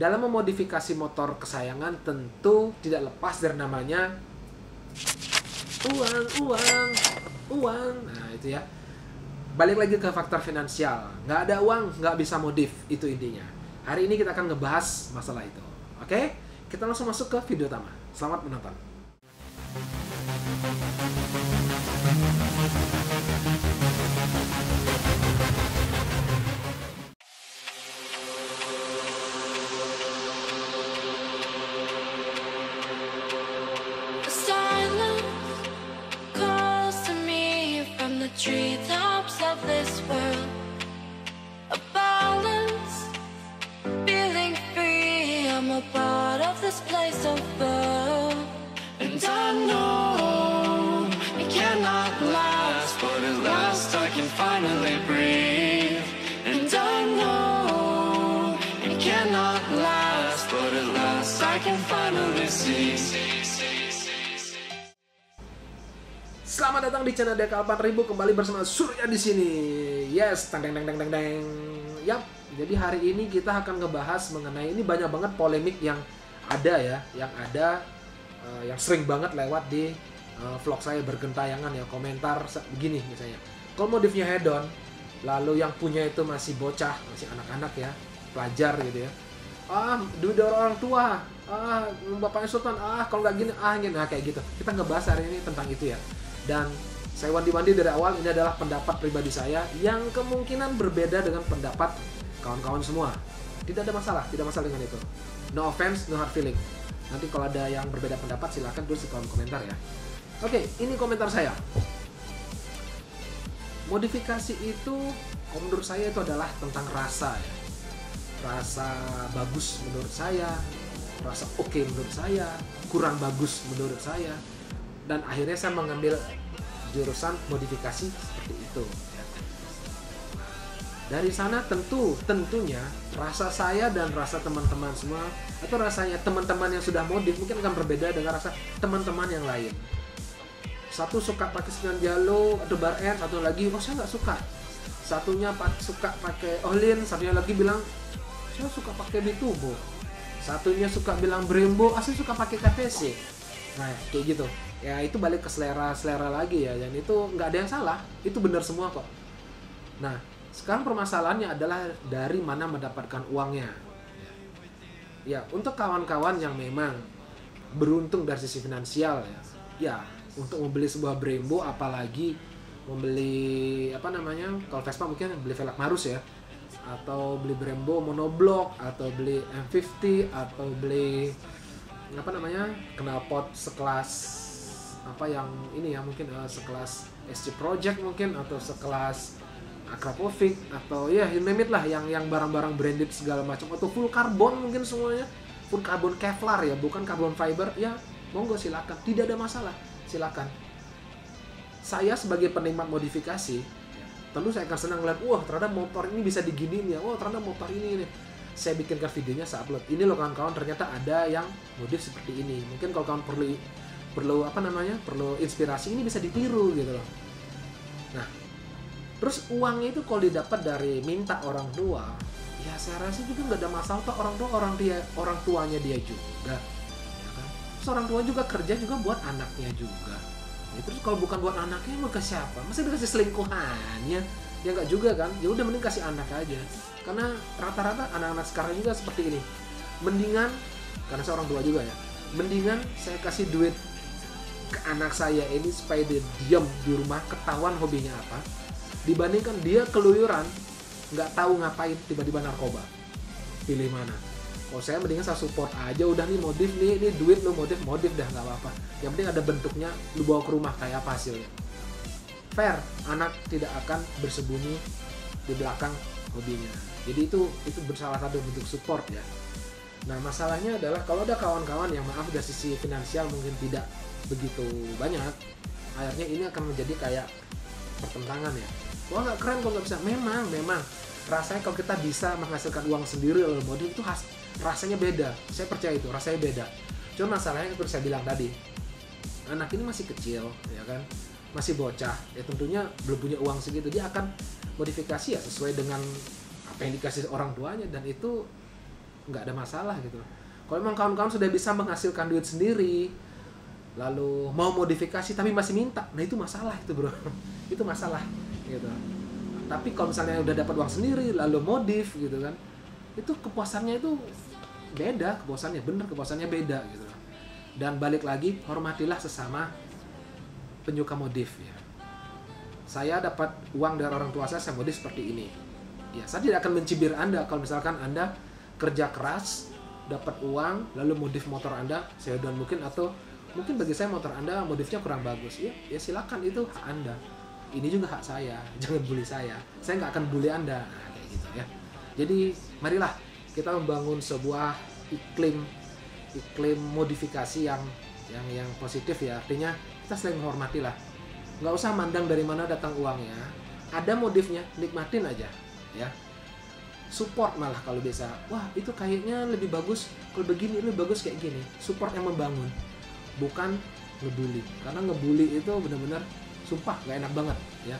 dalam memodifikasi motor kesayangan tentu tidak lepas dari namanya uang, uang, uang. Nah itu ya. Balik lagi ke faktor finansial. Nggak ada uang, nggak bisa modif. Itu intinya. Hari ini kita akan ngebahas masalah itu. Oke? Kita langsung masuk ke video utama. Selamat menonton. Selamat datang di channel Dekal 4000 kembali bersama Surya di sini. Yes, teng teng teng teng teng teng. Yap. Jadi hari ini kita akan ngebahas mengenai ini banyak banget polemik yang ada ya, yang ada eh, yang sering banget lewat di eh, vlog saya bergentayangan ya komentar begini misalnya. Kalau modifnya head on, lalu yang punya itu masih bocah, masih anak-anak ya, pelajar gitu ya. Ah, duit dari orang tua. Ah, bapaknya sultan. Ah, kalau nggak gini, ah gini, nah, kayak gitu. Kita ngebahas hari ini tentang itu ya. Dan saya wanti-wanti dari awal ini adalah pendapat pribadi saya yang kemungkinan berbeda dengan pendapat kawan-kawan semua. Tidak ada masalah, tidak masalah dengan itu. No offense, no hard feeling. Nanti kalau ada yang berbeda pendapat silahkan tulis di kolom komentar ya. Oke, ini komentar saya. Modifikasi itu kalau menurut saya itu adalah tentang rasa ya. Rasa bagus menurut saya, rasa oke menurut saya, kurang bagus menurut saya. Dan akhirnya saya mengambil jurusan modifikasi seperti itu. Dari sana tentu, tentunya rasa saya dan rasa teman-teman semua atau rasanya teman-teman yang sudah modif mungkin akan berbeda dengan rasa teman-teman yang lain. Satu suka pakai sembilan jalo atau bar N, satu lagi oh saya nggak suka. Satunya suka pakai Olin, satunya lagi bilang saya suka pakai Bitubo. Satunya suka bilang Brembo, asli suka pakai KVC. Nah, kayak gitu. Ya itu balik ke selera-selera lagi ya. Dan itu nggak ada yang salah. Itu benar semua kok. Nah, sekarang permasalahannya adalah dari mana mendapatkan uangnya. Ya, untuk kawan-kawan yang memang beruntung dari sisi finansial ya. Ya, untuk membeli sebuah Brembo apalagi membeli apa namanya? Kalau Vespa mungkin beli velg Marus ya. Atau beli Brembo monoblock atau beli M50 atau beli apa namanya? knalpot sekelas apa yang ini ya mungkin eh, sekelas SC Project mungkin atau sekelas Akrapovic atau ya you name lah yang yang barang-barang branded segala macam. Atau full karbon mungkin semuanya. Full karbon Kevlar ya bukan karbon fiber. Ya monggo silakan. Tidak ada masalah silakan. Saya sebagai penikmat modifikasi tentu saya akan senang ngeliat wah ternyata motor ini bisa diginiin ya. Wah ternyata motor ini nih saya bikinkan videonya saya upload. Ini loh kawan-kawan ternyata ada yang modif seperti ini. Mungkin kalau kawan perlu perlu apa namanya perlu inspirasi ini bisa ditiru gitu loh. Nah terus uangnya itu kalau didapat dari minta orang tua ya saya rasa juga nggak ada masalah toh orang tua orang dia orang tuanya dia juga ya kan? terus orang tua juga kerja juga buat anaknya juga. Ya, terus kalau bukan buat anaknya mau ke siapa masa dikasih selingkuhannya? Ya nggak juga kan? Ya udah mending kasih anak aja. Karena rata-rata anak-anak sekarang juga seperti ini. Mendingan karena saya orang tua juga ya mendingan saya kasih duit ke anak saya ini supaya dia diam di rumah ketahuan hobinya apa dibandingkan dia keluyuran nggak tahu ngapain tiba-tiba narkoba. Pilih mana? Kalau saya mendingan saya support aja. Udah nih modif nih ini duit lu modif modif dah nggak apa-apa. Yang penting ada bentuknya lu bawa ke rumah kayak apa hasilnya? Fair anak tidak akan bersembunyi di belakang hobinya. Jadi itu itu bersalah satu bentuk support ya. Nah masalahnya adalah kalau ada kawan-kawan yang maaf dari sisi finansial mungkin tidak begitu banyak akhirnya ini akan menjadi kayak pertentangan ya wah nggak keren kok nggak bisa. Memang memang. Rasanya kalau kita bisa menghasilkan uang sendiri oleh modif itu has, rasanya beda. Saya percaya itu rasanya beda. Cuma masalahnya seperti saya bilang tadi anak ini masih kecil ya kan? Masih bocah ya tentunya belum punya uang segitu. Dia akan modifikasi ya sesuai dengan apa yang dikasih orang tuanya dan itu nggak ada masalah gitu. Kalau memang kawan-kawan sudah bisa menghasilkan duit sendiri lalu mau modifikasi tapi masih minta nah itu masalah itu bro. Itu masalah gitu. Tapi kalau misalnya udah dapat uang sendiri lalu modif gitu kan itu kepuasannya itu beda kepuasannya bener kepuasannya beda gitu. Dan balik lagi hormatilah sesama penyuka modif ya. Saya dapat uang dari orang tua saya saya modif seperti ini. Ya saya tidak akan mencibir anda. Kalau misalkan anda kerja keras dapat uang lalu modif motor anda saya dan mungkin atau mungkin bagi saya motor anda modifnya kurang bagus. Ya ya silakan itu hak anda ini juga hak saya jangan bully saya. Saya nggak akan bully anda. Nah, kayak gitu ya. Jadi marilah kita membangun sebuah iklim iklim modifikasi yang yang yang positif ya. Artinya kita saling menghormati lah nggak usah mandang dari mana datang uangnya. Ada modifnya nikmatin aja ya. Support malah kalau bisa. Wah itu kayaknya lebih bagus. Kalau begini lebih bagus kayak gini. Support yang membangun bukan ngebully. Karena ngebully itu benar-benar sumpah gak enak banget ya.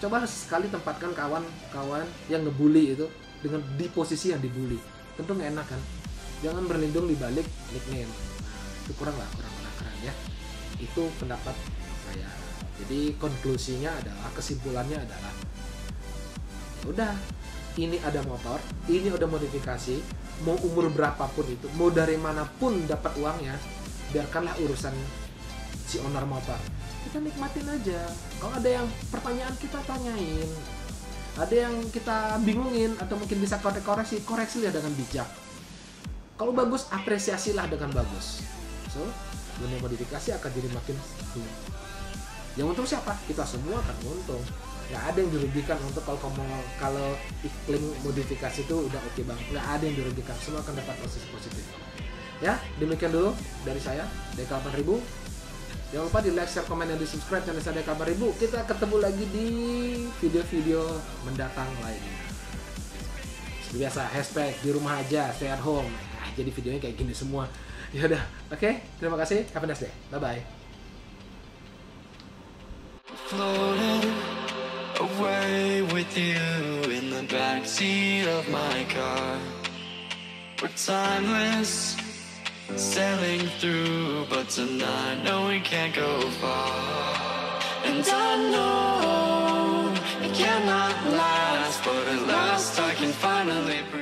Coba sekali tempatkan kawan-kawan yang ngebully itu dengan di posisi yang dibully. Tentu nggak enak kan? Jangan berlindung di balik nickname. Nah, itu kurang lah kurang keren ya. Itu pendapat saya. Jadi konklusinya adalah kesimpulannya adalah ya udah ini ada motor ini udah modifikasi mau umur berapapun itu mau dari mana pun dapat uangnya biarkanlah urusan si owner motor kita nikmatin aja. Kalau ada yang pertanyaan kita tanyain ada yang kita bingungin atau mungkin bisa koreksi koreksi lihat dengan bijak. Kalau bagus apresiasilah dengan bagus. So dunia modifikasi akan jadi makin yang untung siapa? Kita semua akan untung. Nggak ada yang dirugikan untuk kalau kamu kalau iklim modifikasi itu udah oke okay banget. Nggak ada yang dirugikan. Semua akan dapat proses positif. Ya demikian dulu dari saya Deka 8000 jangan lupa di like, share, komen, dan di subscribe channel saya Deka 8000 kita ketemu lagi di video-video mendatang lainnya. Seperti biasa hashtag di rumah aja stay at home. Nah, jadi videonya kayak gini semua. Ya udah oke? Okay? terima kasih. Have a nice day. Bye bye floating away with you in the backseat of my car. We're timeless, sailing through, but tonight, no, we can't go far. And I know it cannot last, but at last I can finally breathe.